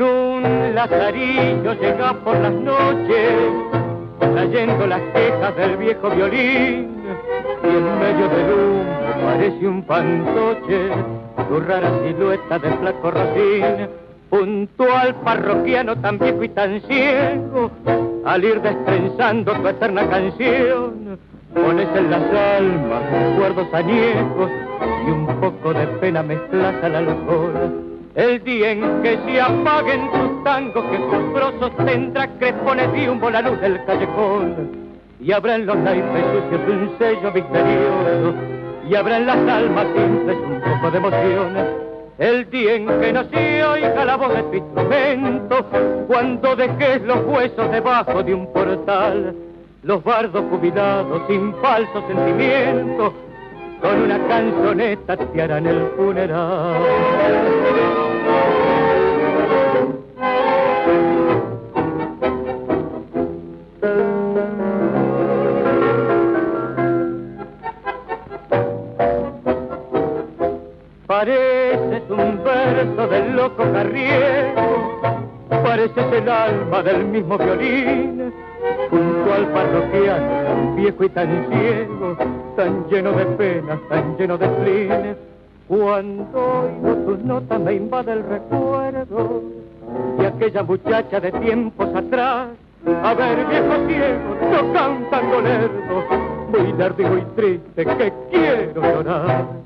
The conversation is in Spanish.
lazarillo llega por las noches, trayendo las quejas del viejo violín, y en medio del humo parece un fantoche, tu rara silueta de flaco racín, junto al parroquiano tan viejo y tan ciego, al ir destrenzando tu eterna canción, pones en las almas recuerdos añejos y un poco de pena mezclas al alcohol. El día en que se apaguen tus tangos, que tus tendrá crepones y un la luz del callejón. Y abran los naipes sucios de un sello misterioso, y abran las almas simples un poco de emoción el día en que nací oiga la voz de tu instrumento, cuando dejes los huesos debajo de un portal, los bardos jubilados sin falso sentimiento, con una canzoneta te harán el funeral. Pareces un verso del loco carriego, pareces el alma del mismo violín, junto al parroquiano tan viejo y tan ciego, tan lleno de penas, tan lleno de flines. Cuando oigo tus notas me invade el recuerdo de aquella muchacha de tiempos atrás. A ver, viejo ciego, no canta lerdo, muy largo y triste que quiero llorar.